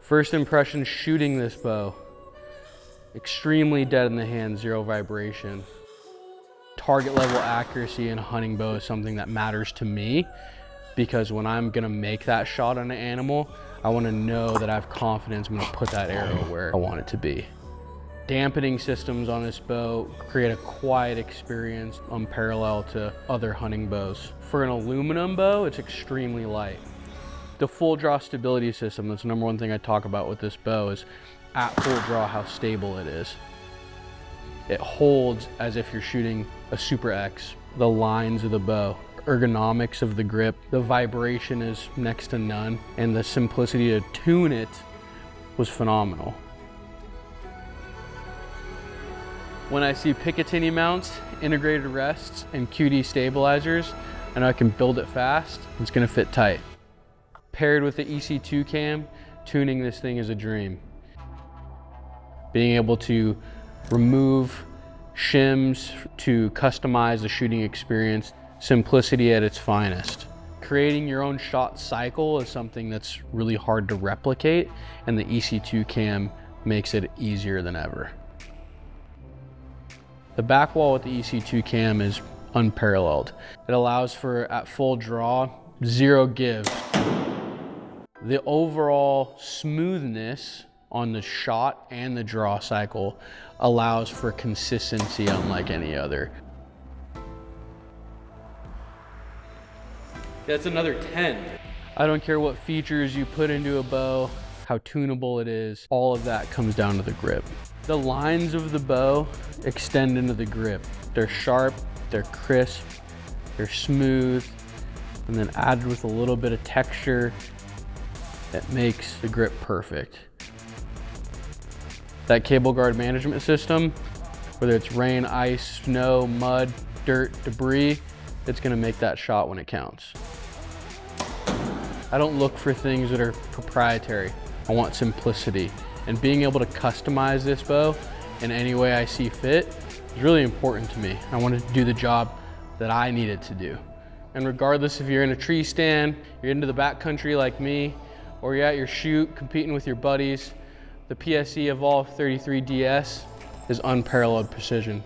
First impression shooting this bow. Extremely dead in the hand, zero vibration. Target level accuracy in hunting bow is something that matters to me because when I'm gonna make that shot on an animal, I wanna know that I have confidence I'm gonna put that arrow where I want it to be. Dampening systems on this bow create a quiet experience unparalleled to other hunting bows. For an aluminum bow, it's extremely light. The full draw stability system, that's the number one thing I talk about with this bow is at full draw how stable it is. It holds as if you're shooting a Super X. The lines of the bow, ergonomics of the grip, the vibration is next to none, and the simplicity to tune it was phenomenal. When I see Picatinny mounts, integrated rests, and QD stabilizers, and I can build it fast, it's gonna fit tight. Paired with the EC2 cam, tuning this thing is a dream. Being able to remove shims to customize the shooting experience, simplicity at its finest. Creating your own shot cycle is something that's really hard to replicate and the EC2 cam makes it easier than ever. The back wall with the EC2 cam is unparalleled. It allows for, at full draw, zero give the overall smoothness on the shot and the draw cycle allows for consistency unlike any other. That's another 10. I don't care what features you put into a bow, how tunable it is, all of that comes down to the grip. The lines of the bow extend into the grip. They're sharp, they're crisp, they're smooth, and then added with a little bit of texture that makes the grip perfect. That cable guard management system, whether it's rain, ice, snow, mud, dirt, debris, it's gonna make that shot when it counts. I don't look for things that are proprietary. I want simplicity. And being able to customize this bow in any way I see fit is really important to me. I want to do the job that I need it to do. And regardless if you're in a tree stand, you're into the backcountry like me, or you're at your shoot competing with your buddies, the PSE Evolve 33DS is unparalleled precision.